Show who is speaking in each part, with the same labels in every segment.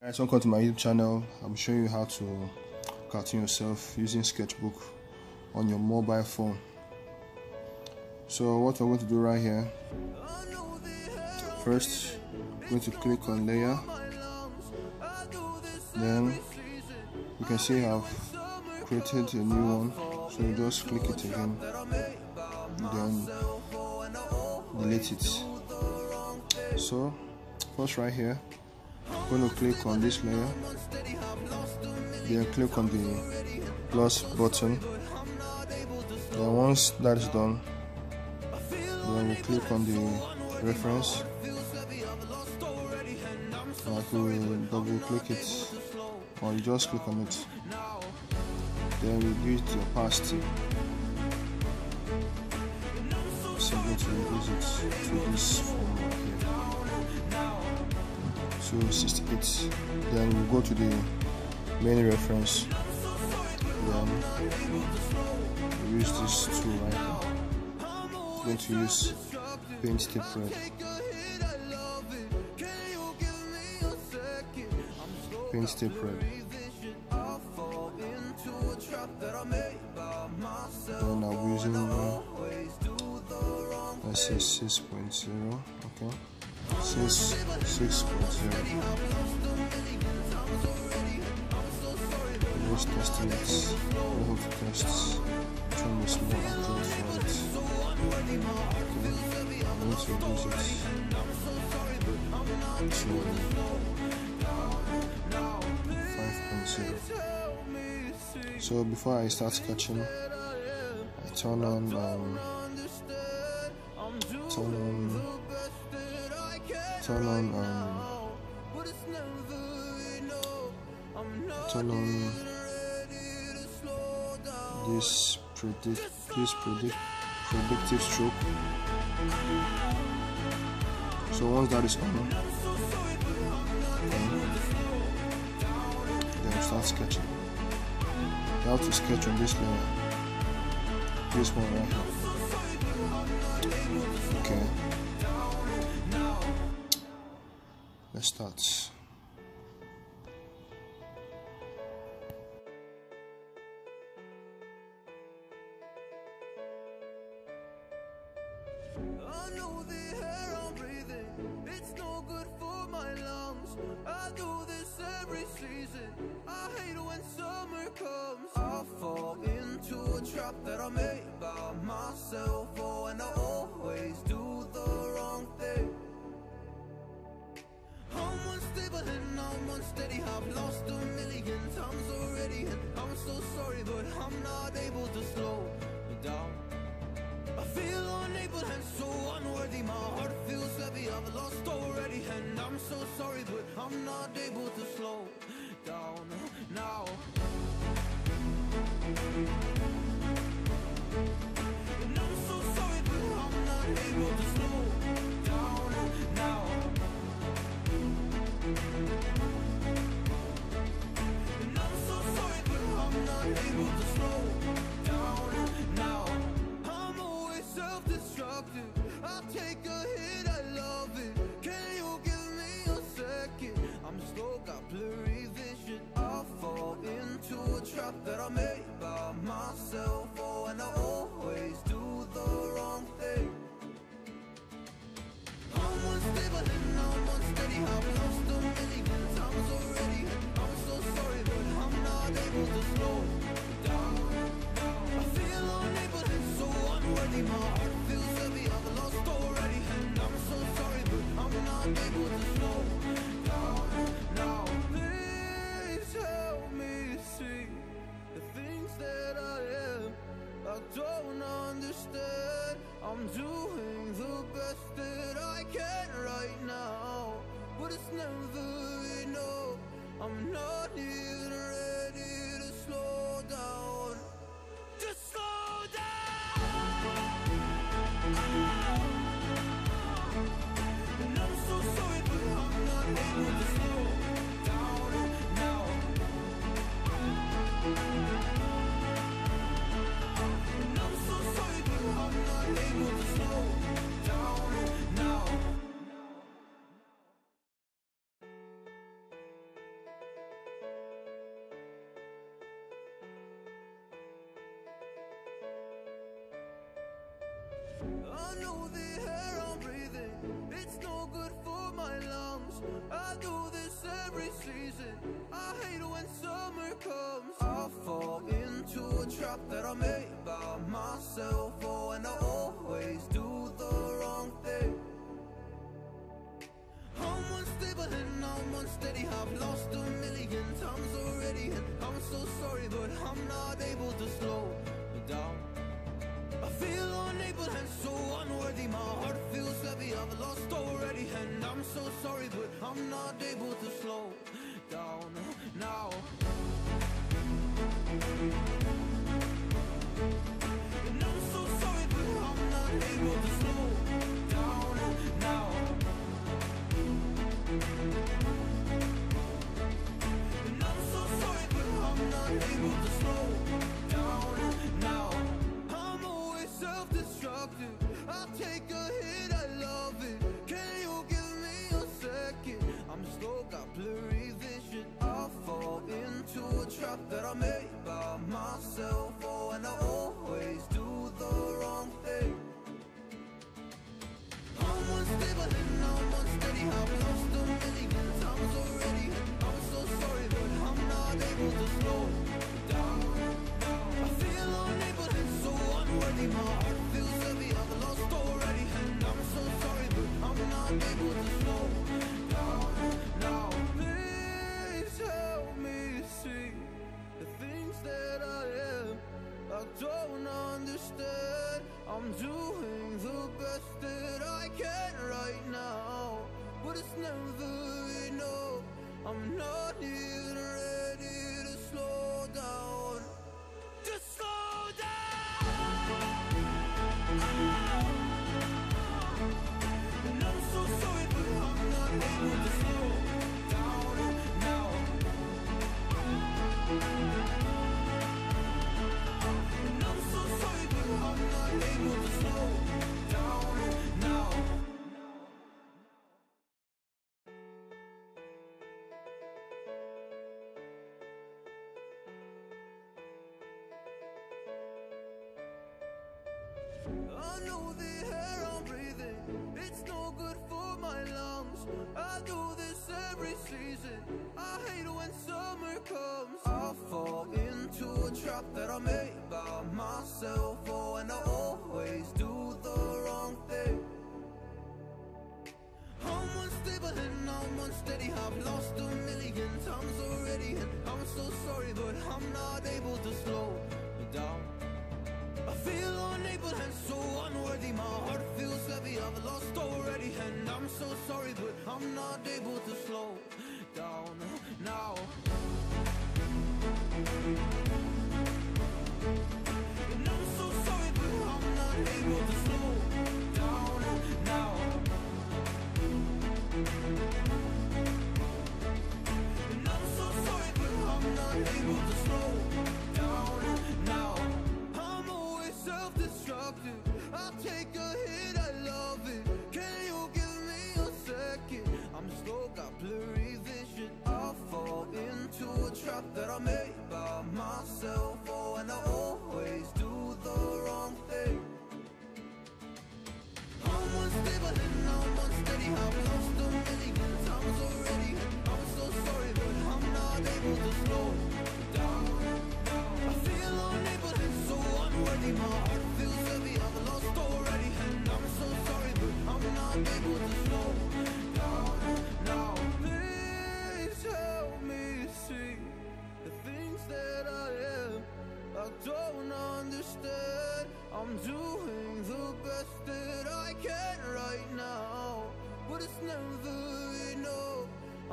Speaker 1: Guys, welcome to my YouTube channel. I'm showing you how to cartoon yourself using Sketchbook on your mobile phone. So what I'm going to do right here, first, I'm going to click on layer, then you can see I've created a new one, so you just click it again, then delete it. So first right here, going to click on this layer. Then click on the plus button. Then once that is done then we click on the reference. Like we double click it or you just click on it. Then we use the opacity going to reduce it to this. form 268 then we'll go to the main reference. Then we use this tool right? Here I'm going to use paint tip red paint tapered and I'm using uh, SS 6.0 okay six six point zero. Just testing it. We have to. Trying to small accurate for it. Okay. I'm to reduce it five point zero. So before I start sketching, I turn on um, turn on turn on um, turn on this predict this predict predictive stroke. So once that is on then start sketching. You have to sketch on this layer this one right here Let's start.
Speaker 2: And I'm unsteady. I've lost a million times already, and I'm so sorry, but I'm not able to slow down. I feel unable and so unworthy. My heart feels heavy. I've lost already, and I'm so sorry, but I'm not able to slow down now. Trap that I made by myself. Oh, and I always do the wrong thing. I'm unstable and I'm unsteady. I've lost a million times know the air I'm breathing, it's no good for my lungs. I do this every season. I hate when summer comes. I fall into a trap that I made by myself. Oh, and I always do the wrong thing. I'm unstable and I'm unsteady. I've lost a million times already, and I'm so sorry, but I'm not able to slow down. Feel unable and so unworthy. My heart feels heavy. I've lost already, and I'm so sorry, but I'm not able to slow down now. And I'm so sorry, but I'm not able to slow I know the air I'm breathing, it's no good for my lungs. I do this every season. I hate when summer comes. I fall into a trap that I made by myself. Oh, and I always do the wrong thing. I'm unstable and I'm unsteady. I've lost a million times already, and I'm so sorry, but I'm not able to slow down. Feel unable and so unworthy. My heart feels heavy. I've lost already, and I'm so sorry, but I'm not able to slow down now.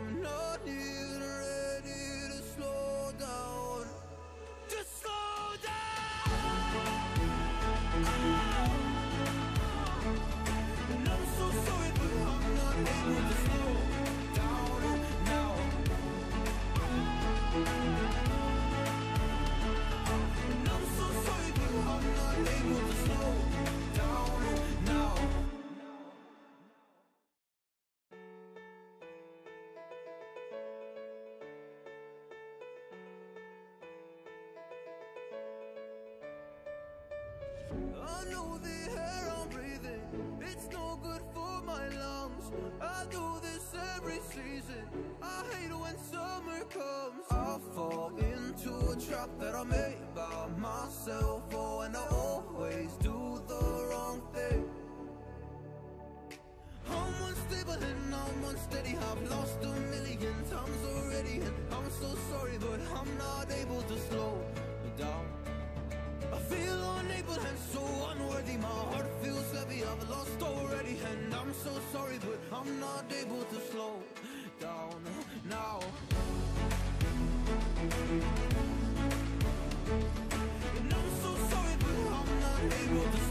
Speaker 2: I'm even I know the air I'm breathing, it's no good for my lungs. I do this every season. I hate when summer comes. I fall into a trap that I made by myself. Oh, and I always do the wrong thing. I'm unstable and I'm unsteady. I've lost a million times already, and I'm so sorry, but I'm not able to slow down. Feel unable and so unworthy. My heart feels heavy. I've lost already, and I'm so sorry, but I'm not able to slow down now. And I'm so sorry, but I'm not able to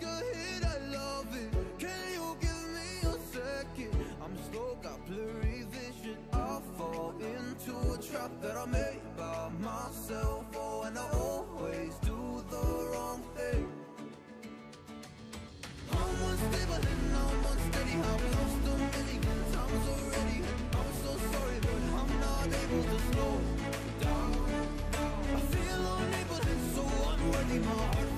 Speaker 2: Hit, I love it. Can you give me a second? I'm slow, got blurry vision. I fall into a trap that I made by myself. Oh, and I always do the wrong thing. I'm unstable and I'm unsteady. I've lost a million times already. I'm so sorry, but I'm not able to slow down. I feel unable and so unworthy. My heart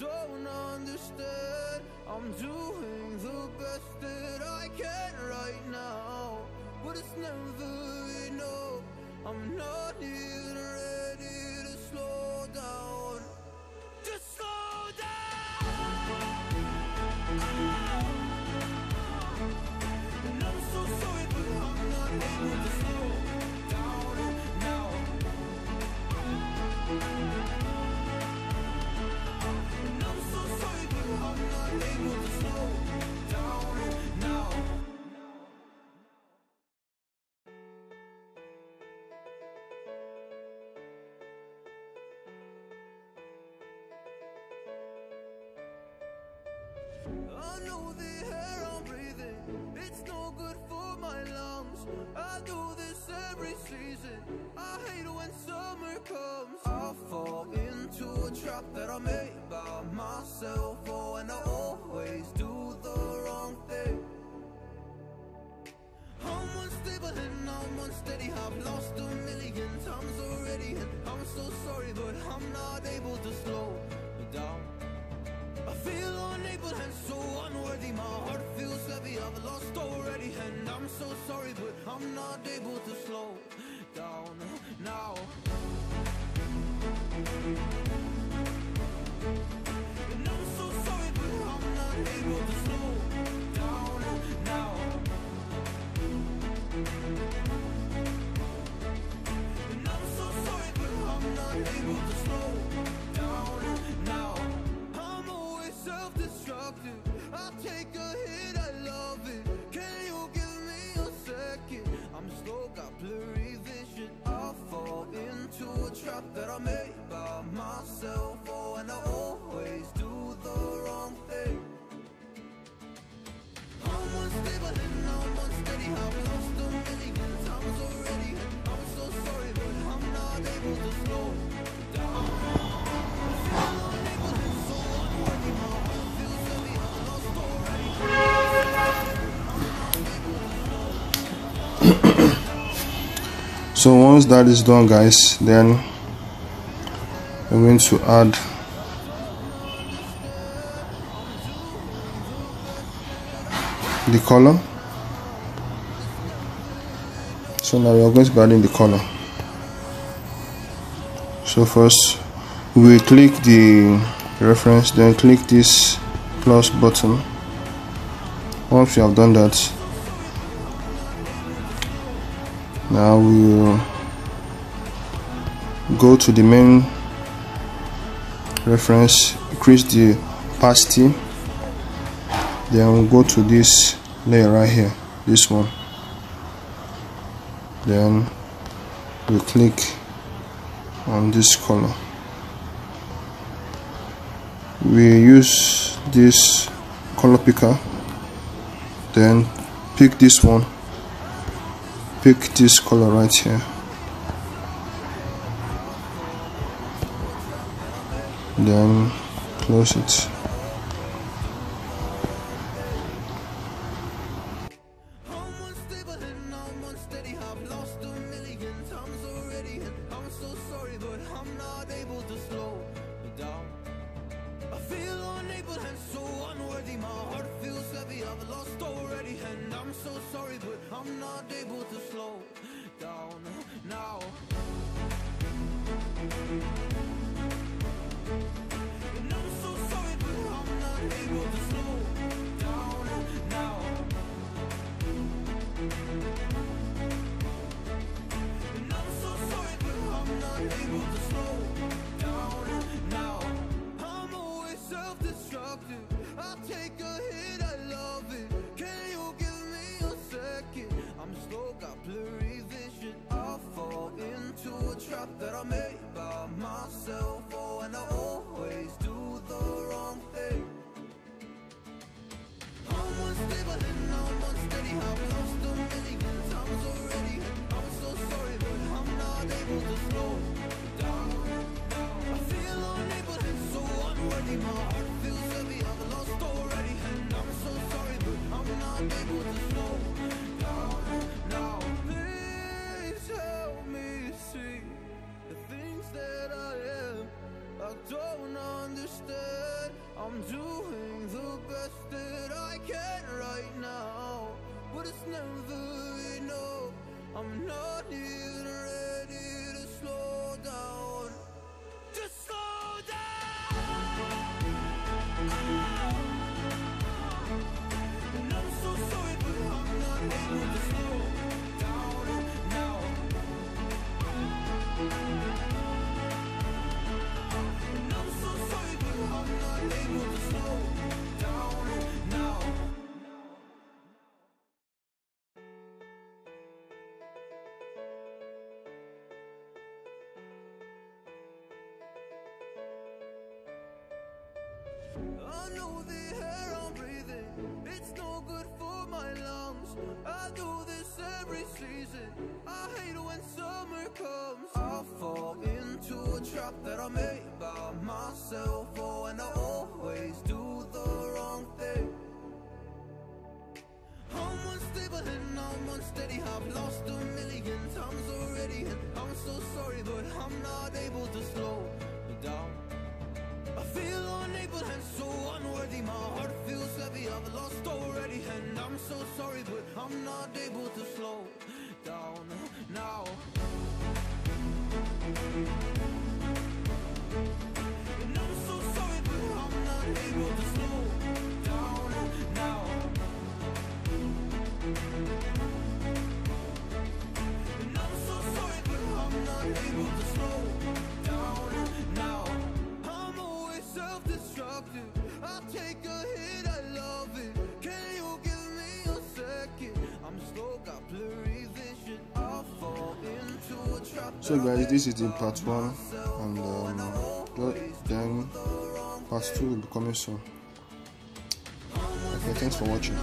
Speaker 2: don't understand. I'm doing the best that I can right now, but it's never enough. I'm not even ready I know the air I'm breathing, it's no good for my lungs. I do this every season. I hate when summer comes. I fall into a trap that I made by myself. Oh, and I always do the wrong thing. I'm unstable and I'm unsteady. I've lost a million times already, and I'm so sorry, but I'm not able to slow feel and so unworthy. My heart feels heavy. I've lost already, and I'm so sorry, but I'm not able to slow down now. Self-destructive. I take a hit, I love it. Can you give me a second? I'm slow, got blurry vision. I fall into a trap that I made by myself. Oh, and I always do the wrong thing. I'm unstable and I'm unsteady. I've lost a million times already. I'm so sorry, but I'm not able to slow so
Speaker 1: once that is done guys then I'm going to add the color. So now we are going to be adding the color. So first we click the reference then click this plus button. Once you have done that now we'll go to the main reference increase the opacity then we'll go to this layer right here this one. Then we'll click on this color. We use this color picker then pick this one pick this color right here then close it
Speaker 2: I'm so sorry, but I'm not able to slow down. I feel unable and so unworthy. My heart feels heavy. I've lost already, and I'm so sorry, but I'm not able to slow down now. And I'm so sorry, but I'm not able to slow down now. And I'm so sorry, but I'm not able to slow I made by myself. Oh, and I always do the wrong thing. I'm unstable and I'm unsteady. I've lost a million times already. I'm so sorry, but I'm not able to slow down. I feel unable and so unworthy. My I know the air I'm breathing, it's no good for my lungs. I do this every season. I hate when summer comes. I fall into a trap that I made by myself. Oh, and I always do the wrong thing. I'm unstable and I'm unsteady. I've lost a million times already, and I'm so sorry, but I'm not able to slow down. Feel unable and so unworthy. My heart feels heavy. I've lost already, and I'm so sorry, but I'm not able to slow down now. So
Speaker 1: guys this is the part one and um, then part two will be coming soon. Okay thanks for watching